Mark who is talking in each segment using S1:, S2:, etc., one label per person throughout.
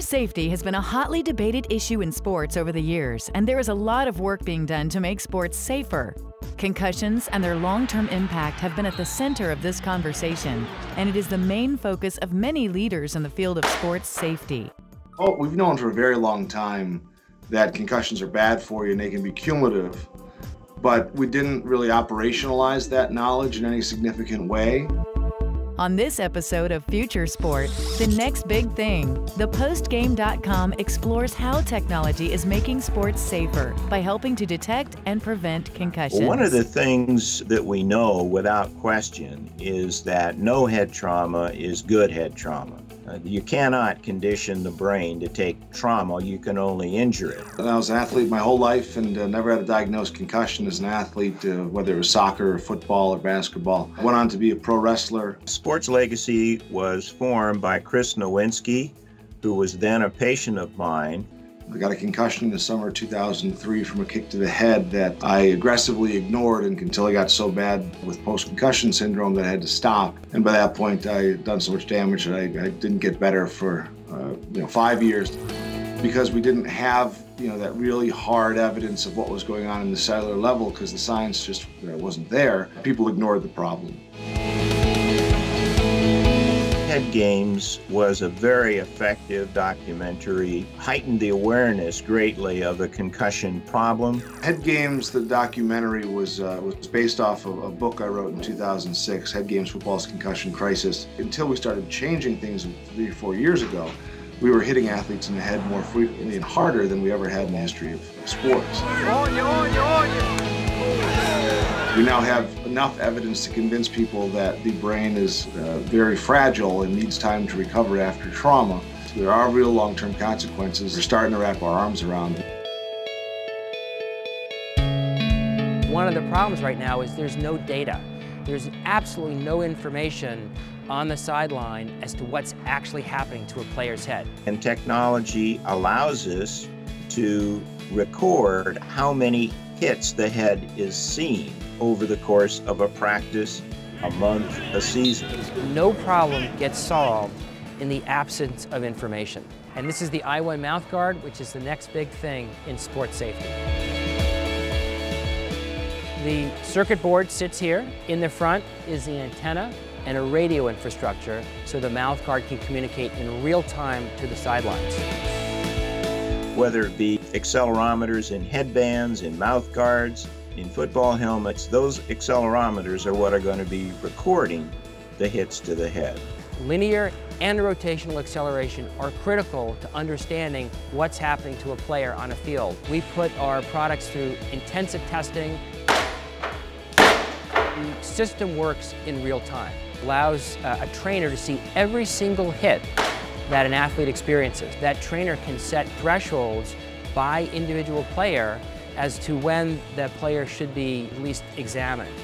S1: Player safety has been a hotly debated issue in sports over the years, and there is a lot of work being done to make sports safer. Concussions and their long-term impact have been at the center of this conversation, and it is the main focus of many leaders in the field of sports safety.
S2: Oh, we've known for a very long time that concussions are bad for you and they can be cumulative, but we didn't really operationalize that knowledge in any significant way.
S1: On this episode of Future Sport, the next big thing, the postgame.com explores how technology is making sports safer by helping to detect and prevent concussions.
S3: One of the things that we know without question is that no head trauma is good head trauma. Uh, you cannot condition the brain to take trauma, you can only injure it.
S2: I was an athlete my whole life and uh, never had a diagnosed concussion as an athlete, uh, whether it was soccer or football or basketball. I went on to be a pro wrestler.
S3: Sports Legacy was formed by Chris Nowinski, who was then a patient of mine
S2: I got a concussion in the summer of 2003 from a kick to the head that I aggressively ignored and until I got so bad with post-concussion syndrome that I had to stop. And by that point, I had done so much damage that I, I didn't get better for uh, you know five years because we didn't have you know that really hard evidence of what was going on in the cellular level because the science just wasn't there. People ignored the problem.
S3: Head Games was a very effective documentary, heightened the awareness greatly of the concussion problem.
S2: Head Games, the documentary, was uh, was based off of a book I wrote in 2006, Head Games Football's Concussion Crisis. Until we started changing things three or four years ago, we were hitting athletes in the head more frequently and harder than we ever had in the history of sports. On you, on you, on you. We now have enough evidence to convince people that the brain is uh, very fragile and needs time to recover after trauma. So there are real long-term consequences. We're starting to wrap our arms around it.
S4: One of the problems right now is there's no data. There's absolutely no information on the sideline as to what's actually happening to a player's head.
S3: And technology allows us to record how many hits the head is seeing over the course of a practice, a month, a season.
S4: No problem gets solved in the absence of information. And this is the I1 mouth guard, which is the next big thing in sports safety. The circuit board sits here. In the front is the antenna and a radio infrastructure so the mouth guard can communicate in real time to the sidelines.
S3: Whether it be accelerometers in headbands, in mouth guards, in football helmets, those accelerometers are what are going to be recording the hits to the head.
S4: Linear and rotational acceleration are critical to understanding what's happening to a player on a field. We put our products through intensive testing. The system works in real time, allows uh, a trainer to see every single hit that an athlete experiences. That trainer can set thresholds by individual player as to when the player should be at least examined.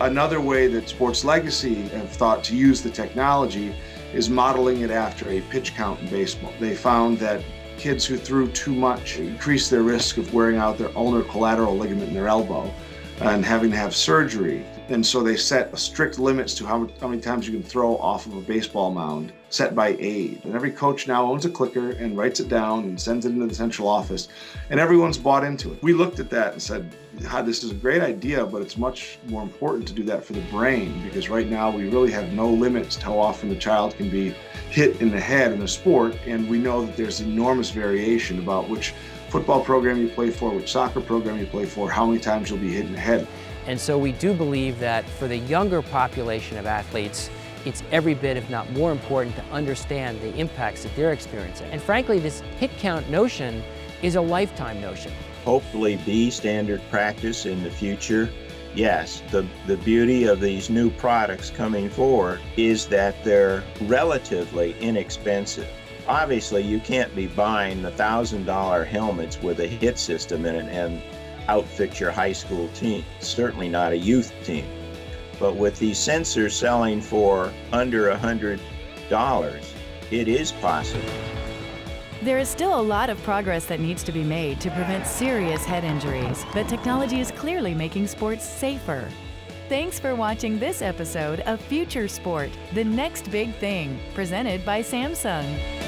S2: Another way that Sports Legacy have thought to use the technology is modeling it after a pitch count in baseball. They found that kids who threw too much increased their risk of wearing out their ulnar collateral ligament in their elbow and having to have surgery. And so they set strict limits to how, how many times you can throw off of a baseball mound set by aid. And every coach now owns a clicker and writes it down and sends it into the central office. And everyone's bought into it. We looked at that and said, "How this is a great idea, but it's much more important to do that for the brain because right now we really have no limits to how often the child can be hit in the head in a sport. And we know that there's enormous variation about which football program you play for, which soccer program you play for, how many times you'll be hit in the head.
S4: And so we do believe that for the younger population of athletes, it's every bit, if not more important, to understand the impacts that they're experiencing. And frankly, this hit count notion is a lifetime notion.
S3: Hopefully be standard practice in the future. Yes, the, the beauty of these new products coming forward is that they're relatively inexpensive. Obviously, you can't be buying the $1,000 helmets with a hit system in it and outfit your high school team, certainly not a youth team. But with these sensors selling for under a $100, it is possible.
S1: There is still a lot of progress that needs to be made to prevent serious head injuries, but technology is clearly making sports safer. Thanks for watching this episode of Future Sport, the next big thing, presented by Samsung.